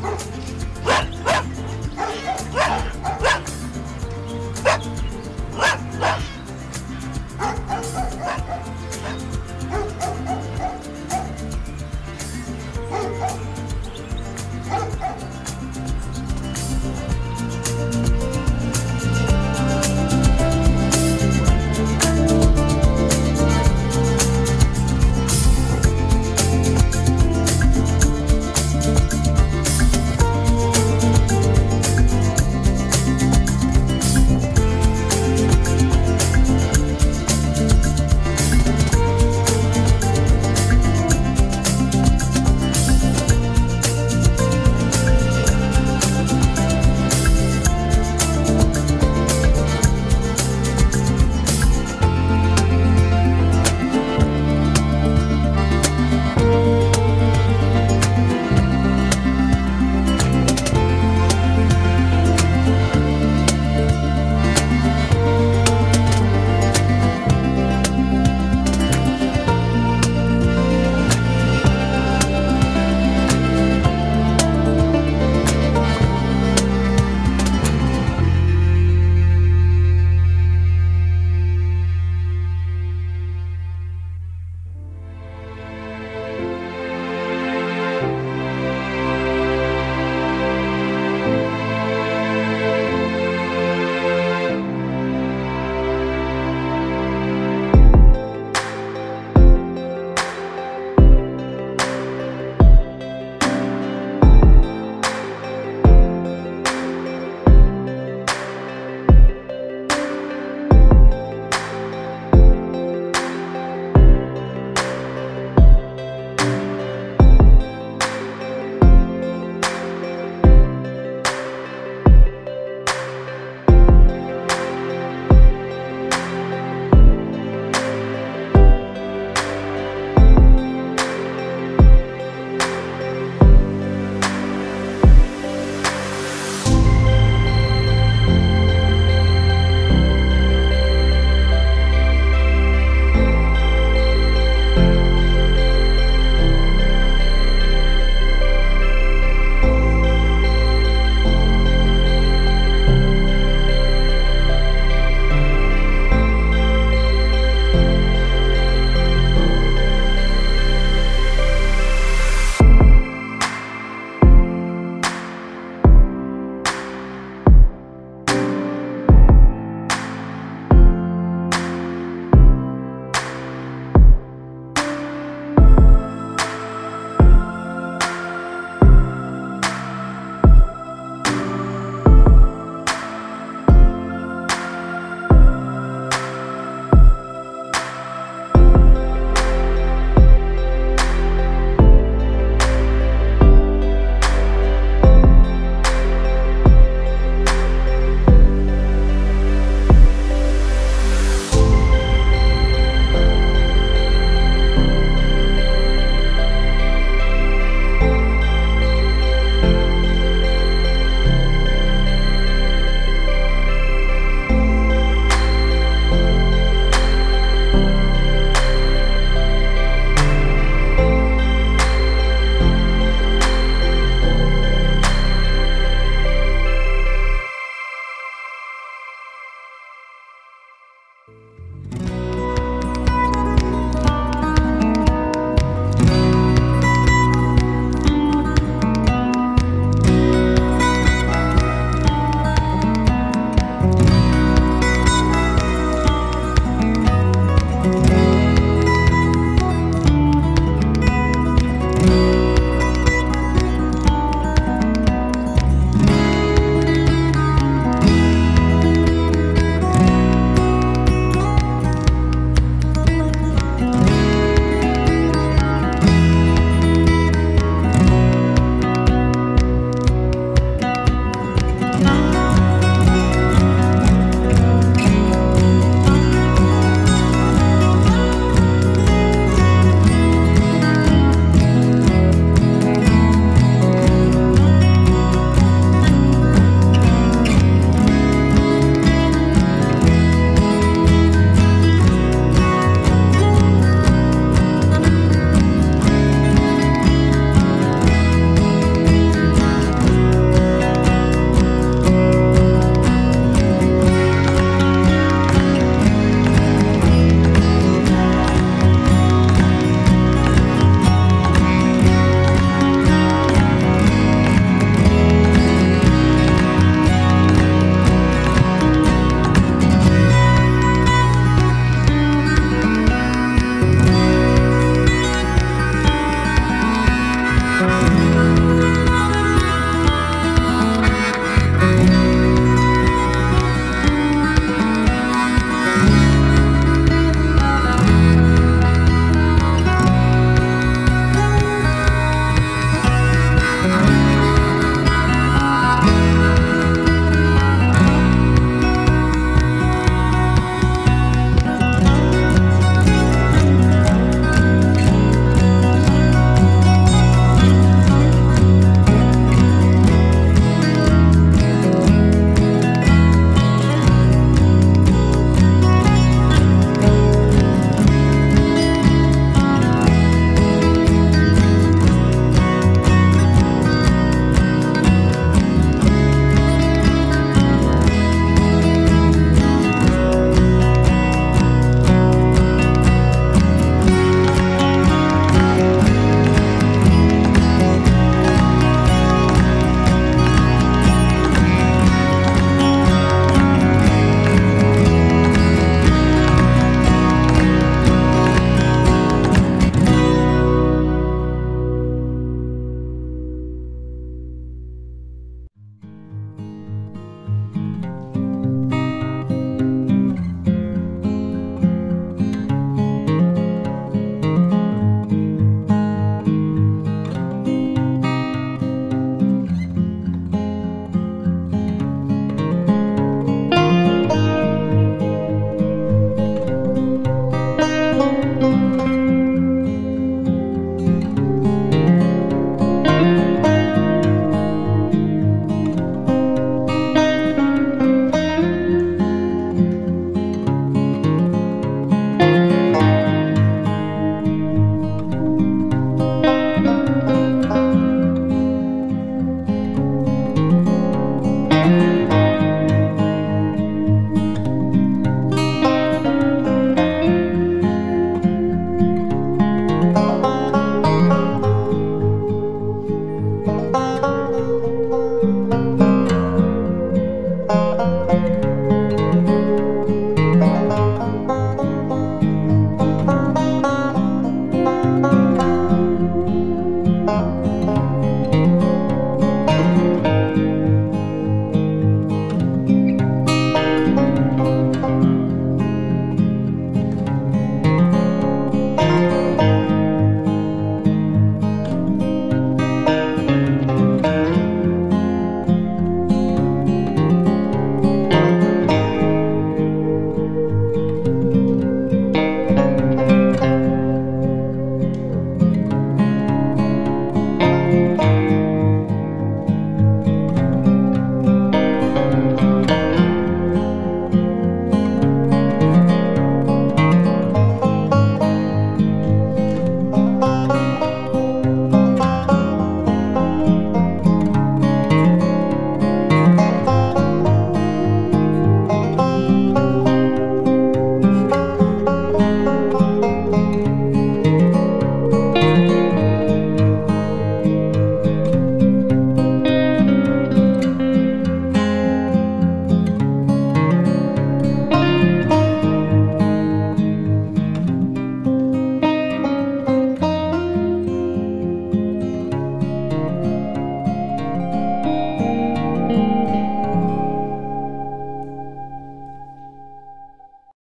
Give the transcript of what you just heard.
Let's go.